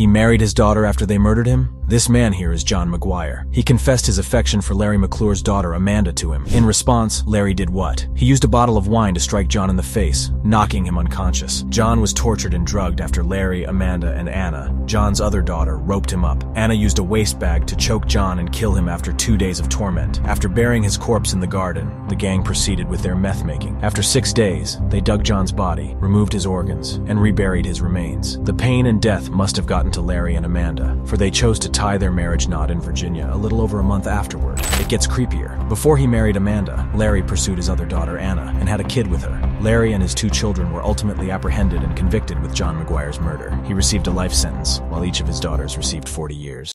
He married his daughter after they murdered him? This man here is John McGuire. He confessed his affection for Larry McClure's daughter Amanda to him. In response, Larry did what? He used a bottle of wine to strike John in the face, knocking him unconscious. John was tortured and drugged after Larry, Amanda, and Anna, John's other daughter, roped him up. Anna used a waste bag to choke John and kill him after two days of torment. After burying his corpse in the garden, the gang proceeded with their meth making. After six days, they dug John's body, removed his organs, and reburied his remains. The pain and death must have gotten to Larry and Amanda, for they chose to tie their marriage knot in Virginia a little over a month afterward. It gets creepier. Before he married Amanda, Larry pursued his other daughter Anna and had a kid with her. Larry and his two children were ultimately apprehended and convicted with John McGuire's murder. He received a life sentence, while each of his daughters received 40 years.